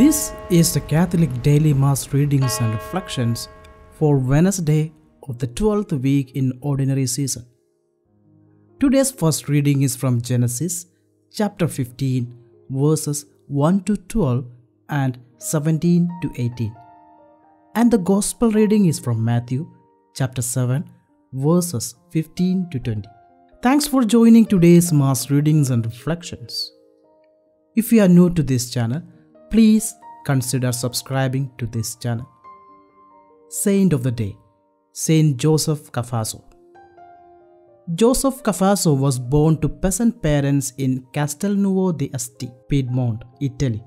This is the Catholic Daily Mass readings and reflections for Wednesday of the 12th week in Ordinary Season. Today's first reading is from Genesis chapter 15, verses 1 to 12 and 17 to 18. And the Gospel reading is from Matthew chapter 7, verses 15 to 20. Thanks for joining today's Mass readings and reflections. If you are new to this channel, please consider subscribing to this channel. Saint of the Day Saint Joseph Cafasso. Joseph Cafasso was born to peasant parents in Castelnuovo di d'Asti, Piedmont, Italy.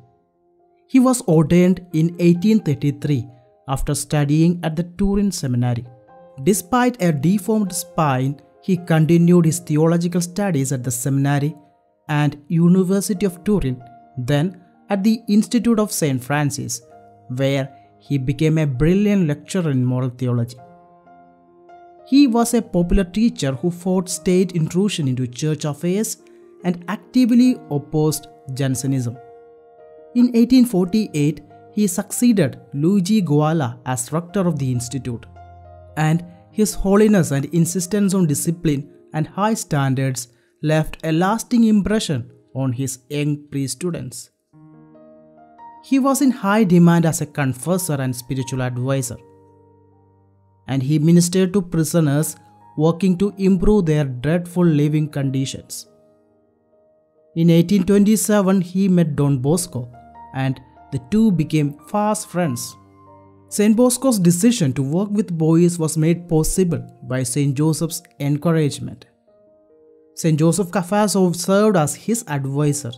He was ordained in 1833 after studying at the Turin Seminary. Despite a deformed spine, he continued his theological studies at the seminary and University of Turin, then at the Institute of St. Francis, where he became a brilliant lecturer in moral theology. He was a popular teacher who fought state intrusion into church affairs and actively opposed Jansenism. In 1848, he succeeded Luigi Guala as rector of the institute, and his holiness and insistence on discipline and high standards left a lasting impression on his young priest students. He was in high demand as a confessor and spiritual advisor, and he ministered to prisoners working to improve their dreadful living conditions. In 1827, he met Don Bosco, and the two became fast friends. St. Bosco's decision to work with boys was made possible by St. Joseph's encouragement. St. Joseph Cafasso served as his advisor,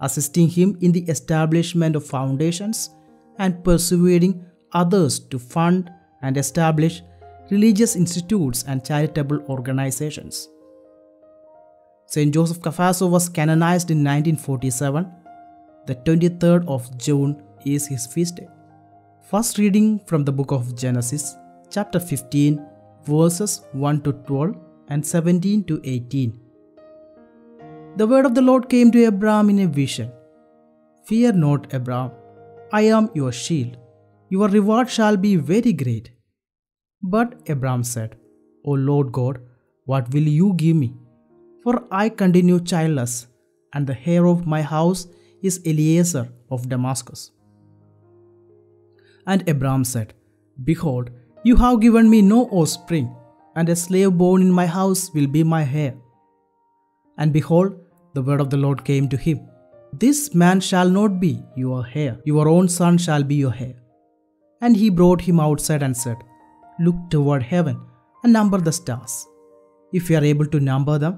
assisting him in the establishment of foundations and persuading others to fund and establish religious institutes and charitable organizations. St. Joseph Cafasso was canonized in 1947. The 23rd of June is his feast day. First reading from the book of Genesis, chapter 15, verses 1 to 12 and 17 to 18. The word of the Lord came to Abraham in a vision Fear not, Abraham, I am your shield. Your reward shall be very great. But Abraham said, O Lord God, what will you give me? For I continue childless, and the heir of my house is Eliezer of Damascus. And Abraham said, Behold, you have given me no offspring, and a slave born in my house will be my heir. And behold, the word of the Lord came to him This man shall not be your heir, your own son shall be your heir. And he brought him outside and said, Look toward heaven and number the stars. If you are able to number them,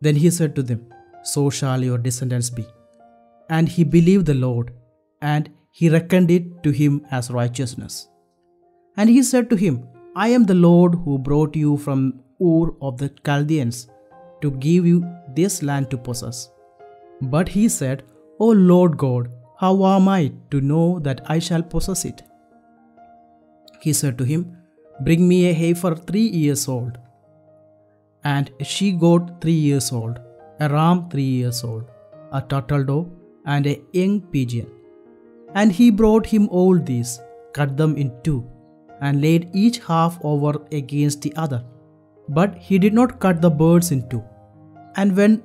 then he said to them, So shall your descendants be. And he believed the Lord, and he reckoned it to him as righteousness. And he said to him, I am the Lord who brought you from Ur of the Chaldeans to give you this land to possess. But he said, O Lord God, how am I to know that I shall possess it? He said to him, Bring me a heifer three years old, and a she goat three years old, a ram three years old, a turtle dove, and a young pigeon. And he brought him all these, cut them in two, and laid each half over against the other. But he did not cut the birds in two. And when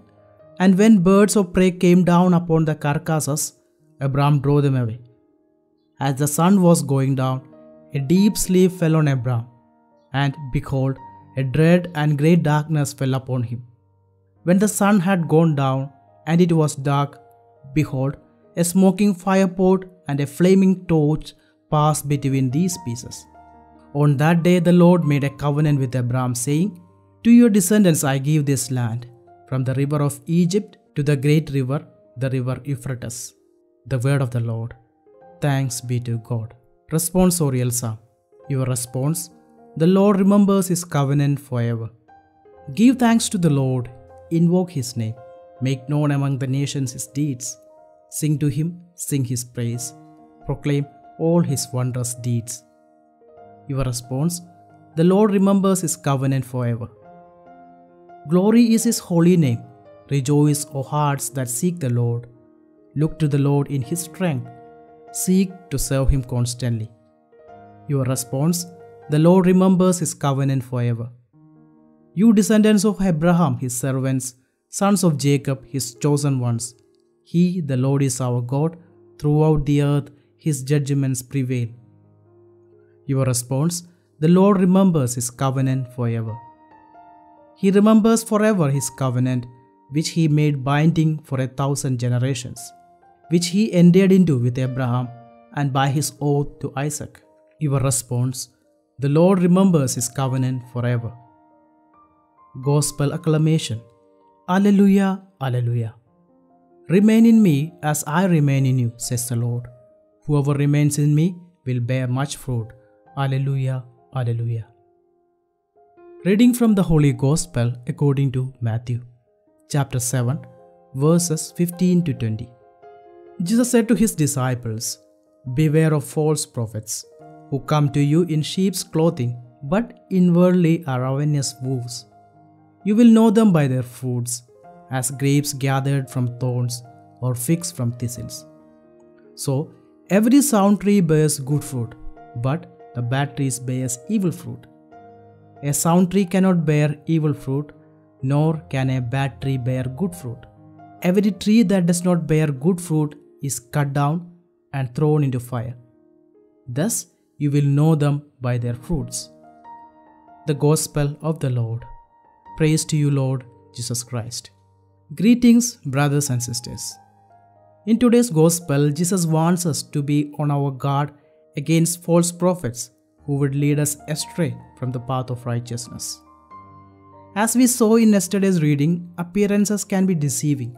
and when birds of prey came down upon the carcasses, Abraham drove them away. As the sun was going down, a deep sleep fell on Abraham, and behold, a dread and great darkness fell upon him. When the sun had gone down, and it was dark, behold, a smoking firepot and a flaming torch passed between these pieces. On that day, the Lord made a covenant with Abraham, saying, To your descendants I give this land, from the river of Egypt to the great river, the river Euphrates. The word of the Lord. Thanks be to God. Response, Responsorial Psalm. Your response The Lord remembers his covenant forever. Give thanks to the Lord, invoke his name, make known among the nations his deeds. Sing to him, sing his praise, proclaim all his wondrous deeds. Your response The Lord remembers his covenant forever. Glory is his holy name. Rejoice, O hearts that seek the Lord. Look to the Lord in his strength. seek to serve Him constantly. Your response The Lord remembers His covenant forever. You descendants of Abraham, His servants, sons of Jacob, His chosen ones. He, the Lord, is our God. Throughout the earth, His judgments prevail. Your response The Lord remembers His covenant forever. He remembers forever His covenant, which He made binding for a thousand generations, which He entered into with Abraham and by His oath to Isaac. Your response The Lord remembers His covenant forever. Gospel acclamation Alleluia, Alleluia. Remain in me as I remain in you, says the Lord. Whoever remains in me will bear much fruit. Alleluia, Alleluia. Reading from the Holy Gospel according to Matthew, chapter 7, verses 15 to 20. Jesus said to his disciples, Beware of false prophets, who come to you in sheep's clothing, but inwardly are ravenous wolves. You will know them by their fruits, as grapes gathered from thorns or figs from thistles. So, every sound tree bears good fruit, but the bad trees bears evil fruit. A sound tree cannot bear evil fruit, nor can a bad tree bear good fruit. Every tree that does not bear good fruit is cut down and thrown into fire. Thus you will know them by their fruits. The Gospel of the Lord. Praise to you, Lord Jesus Christ. Greetings, brothers and sisters. In today's Gospel, Jesus wants us to be on our guard against false prophets who would lead us astray from the path of righteousness. As we saw in yesterday's reading, appearances can be deceiving,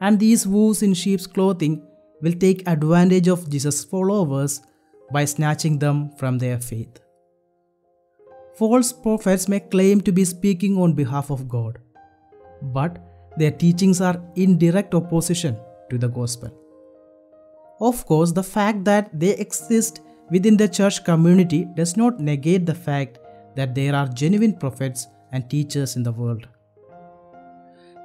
and these wolves in sheep's clothing will take advantage of Jesus' followers by snatching them from their faith. False prophets may claim to be speaking on behalf of God, but their teachings are in direct opposition to the gospel. Of course, the fact that they exist within the church community does not negate the fact that there are genuine prophets and teachers in the world.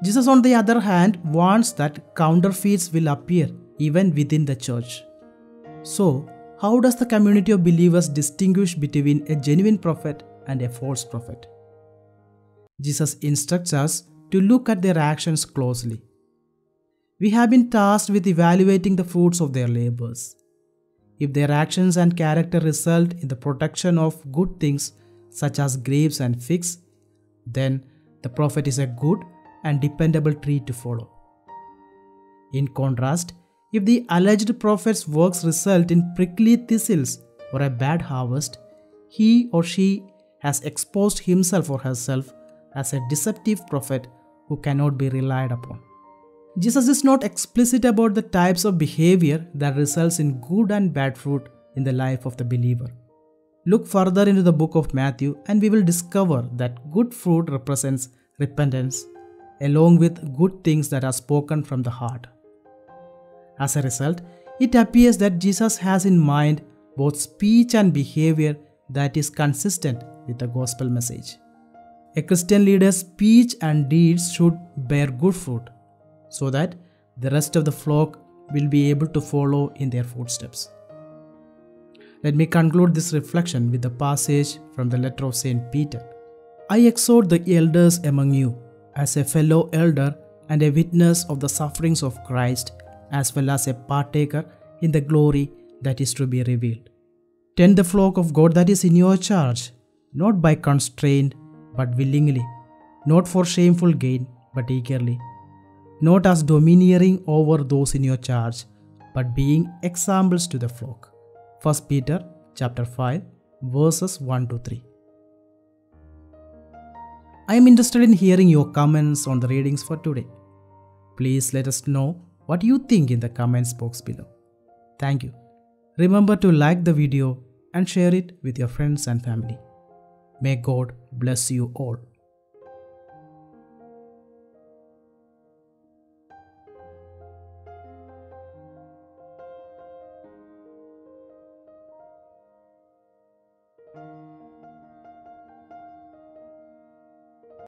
Jesus, on the other hand, warns that counterfeits will appear even within the church. So, how does the community of believers distinguish between a genuine prophet and a false prophet? Jesus instructs us to look at their actions closely. We have been tasked with evaluating the fruits of their labors. If their actions and character result in the protection of good things such as grapes and figs, then the prophet is a good and dependable tree to follow. In contrast, if the alleged prophet's works result in prickly thistles or a bad harvest, he or she has exposed himself or herself as a deceptive prophet who cannot be relied upon. Jesus is not explicit about the types of behavior that results in good and bad fruit in the life of the believer. Look further into the book of Matthew and we will discover that good fruit represents repentance along with good things that are spoken from the heart. As a result, it appears that Jesus has in mind both speech and behavior that is consistent with the gospel message. A Christian leader's speech and deeds should bear good fruit so that the rest of the flock will be able to follow in their footsteps. Let me conclude this reflection with the passage from the letter of St. Peter. I exhort the elders among you, as a fellow elder and a witness of the sufferings of Christ, as well as a partaker in the glory that is to be revealed. Tend the flock of God that is in your charge, not by constraint, but willingly, not for shameful gain, but eagerly, not as domineering over those in your charge, but being examples to the flock. 1 Peter chapter 5 verses 1 to 3. I am interested in hearing your comments on the readings for today. Please let us know what you think in the comments box below. Thank you. Remember to like the video and share it with your friends and family. May God bless you all.